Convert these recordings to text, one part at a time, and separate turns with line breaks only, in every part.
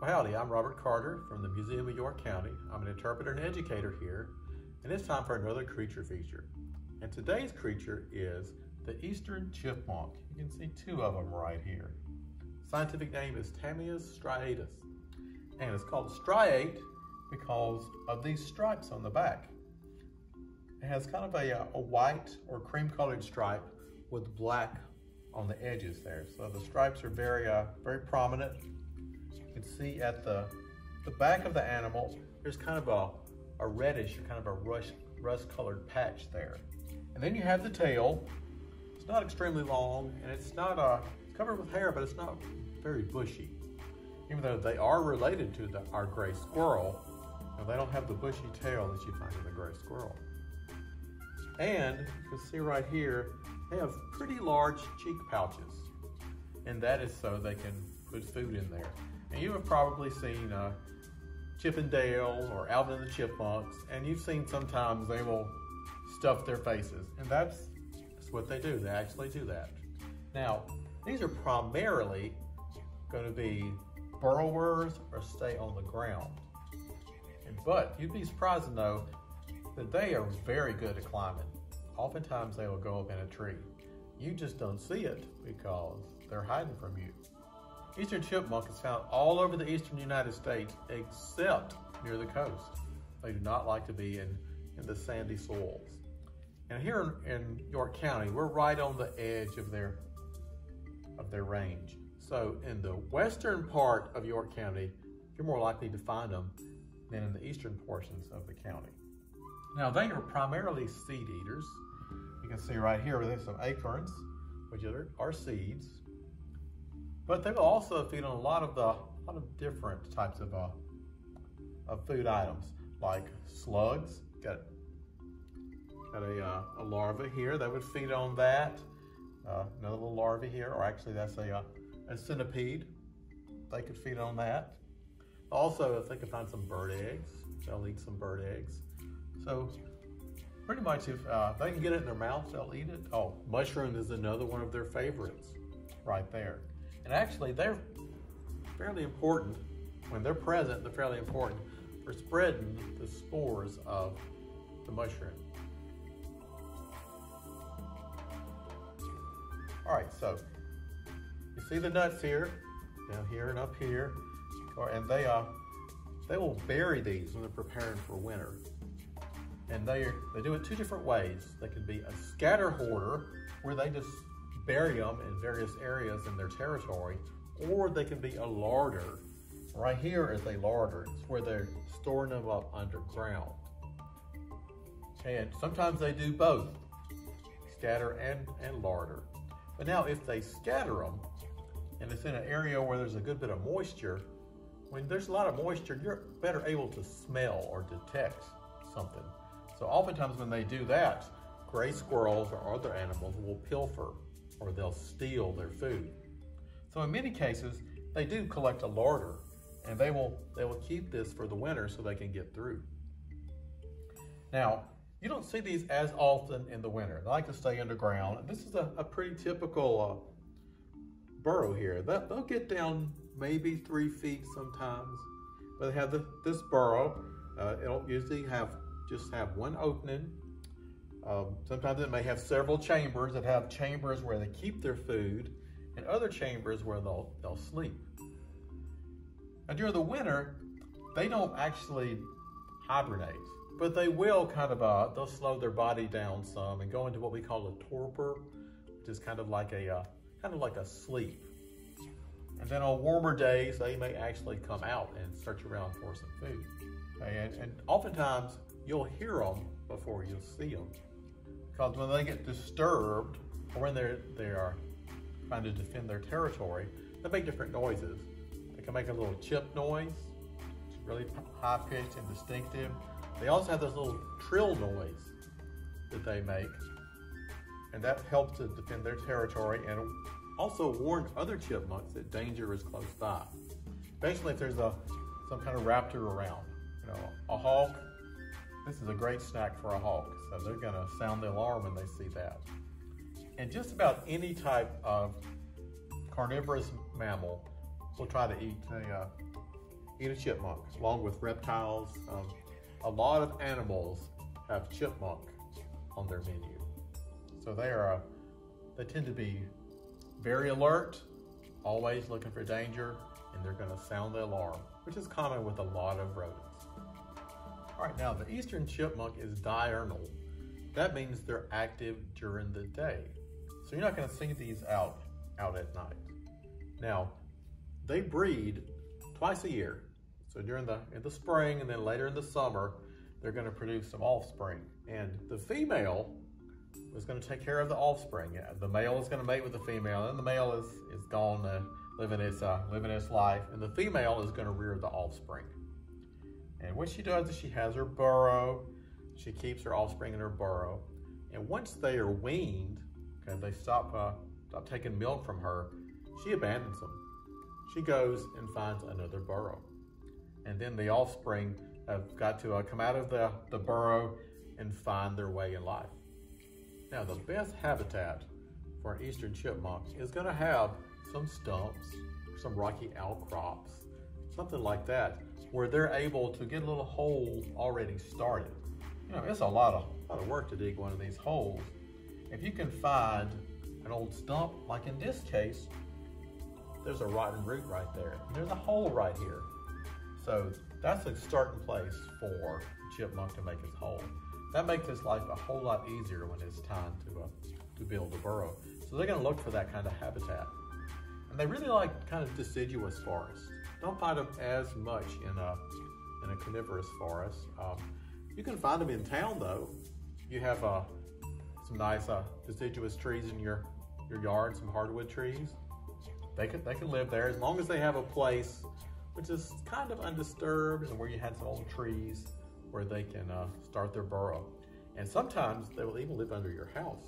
Well, howdy, I'm Robert Carter from the Museum of York County. I'm an interpreter and educator here, and it's time for another creature feature. And today's creature is the eastern chipmunk. You can see two of them right here. Scientific name is Tamias striatus, and it's called striate because of these stripes on the back. It has kind of a, a white or cream colored stripe with black on the edges there. So the stripes are very, uh, very prominent can see at the, the back of the animal, there's kind of a, a reddish kind of a rust, rust colored patch there. And then you have the tail. It's not extremely long and it's not, uh, it's covered with hair, but it's not very bushy. Even though they are related to the, our gray squirrel, they don't have the bushy tail that you find in the gray squirrel. And you can see right here, they have pretty large cheek pouches. And that is so they can put food in there. And you have probably seen uh, Chip 'n Dale or Alvin and the Chipmunks, and you've seen sometimes they will stuff their faces, and that's, that's what they do. They actually do that. Now, these are primarily going to be burrowers or stay on the ground. But you'd be surprised to know that they are very good at climbing. Oftentimes they will go up in a tree. You just don't see it because they're hiding from you. Eastern chipmunk is found all over the eastern United States except near the coast. They do not like to be in, in the sandy soils. And here in York County, we're right on the edge of their, of their range. So in the western part of York County, you're more likely to find them than in the eastern portions of the county. Now they are primarily seed eaters. You can see right here, there's some acorns, which are, are seeds. But they will also feed on a lot of the a lot of different types of uh, of food items like slugs. Got got a, uh, a larva here that would feed on that. Uh, another little larva here, or actually that's a uh, a centipede. They could feed on that. Also, if they could find some bird eggs, they'll eat some bird eggs. So pretty much if uh, they can get it in their mouth, they'll eat it. Oh, mushroom is another one of their favorites right there. And actually, they're fairly important. When they're present, they're fairly important for spreading the spores of the mushroom. All right, so you see the nuts here, down here and up here, and they uh, they will bury these when they're preparing for winter. And they they do it two different ways. They can be a scatter hoarder, where they just bury them in various areas in their territory, or they can be a larder. Right here is a larder. It's where they're storing them up underground. And sometimes they do both, scatter and, and larder. But now if they scatter them, and it's in an area where there's a good bit of moisture, when there's a lot of moisture, you're better able to smell or detect something. So oftentimes when they do that, gray squirrels or other animals will pilfer or they'll steal their food. So in many cases, they do collect a larder and they will, they will keep this for the winter so they can get through. Now, you don't see these as often in the winter. They like to stay underground. This is a, a pretty typical uh, burrow here. That, they'll get down maybe three feet sometimes, but they have the, this burrow. Uh, it'll usually have just have one opening um, sometimes it may have several chambers that have chambers where they keep their food and other chambers where they'll, they'll sleep. Now during the winter, they don't actually hibernate, but they will kind of, uh, they'll slow their body down some and go into what we call a torpor, which is kind of like a, uh, kind of like a sleep. And then on warmer days, they may actually come out and search around for some food. And, and oftentimes, you'll hear them before you'll see them. Because when they get disturbed, or when they're, they are trying to defend their territory, they make different noises. They can make a little chip noise, it's really high pitched and distinctive. They also have this little trill noise that they make, and that helps to defend their territory and also warn other chipmunks that danger is close by. Basically, if there's a some kind of raptor around, you know, a hawk this is a great snack for a hawk, so they're gonna sound the alarm when they see that. And just about any type of carnivorous mammal will try to eat a, uh, eat a chipmunk, along with reptiles. Um, a lot of animals have chipmunk on their menu. So they are, they tend to be very alert, always looking for danger, and they're gonna sound the alarm, which is common with a lot of rodents. All right, now the eastern chipmunk is diurnal. That means they're active during the day. So you're not gonna see these out, out at night. Now, they breed twice a year. So during the, in the spring and then later in the summer, they're gonna produce some offspring. And the female is gonna take care of the offspring. The male is gonna mate with the female and the male is, is gone uh, living, its, uh, living its life. And the female is gonna rear the offspring. And what she does is she has her burrow, she keeps her offspring in her burrow. And once they are weaned, okay, they stop, uh, stop taking milk from her, she abandons them. She goes and finds another burrow. And then the offspring have got to uh, come out of the, the burrow and find their way in life. Now, the best habitat for an eastern chipmunk is going to have some stumps, some rocky outcrops, something like that, where they're able to get a little hole already started. You know, it's a lot of, lot of work to dig one of these holes. If you can find an old stump, like in this case, there's a rotten root right there. There's a hole right here. So that's a starting place for chipmunk to make his hole. That makes his life a whole lot easier when it's time to, uh, to build a burrow. So they're gonna look for that kind of habitat. And they really like kind of deciduous forests. Don't find them as much in a, in a coniferous forest. Um, you can find them in town though. You have uh, some nice uh, deciduous trees in your, your yard, some hardwood trees. They can, they can live there as long as they have a place which is kind of undisturbed and where you had some old trees where they can uh, start their burrow. And sometimes they will even live under your house.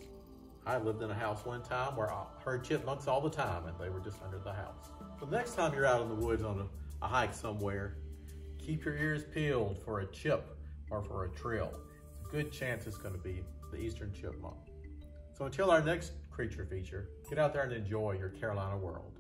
I lived in a house one time where I heard chipmunks all the time and they were just under the house. So the next time you're out in the woods on a, a hike somewhere, keep your ears peeled for a chip or for a trill. A Good chance it's gonna be the eastern chipmunk. So until our next creature feature, get out there and enjoy your Carolina world.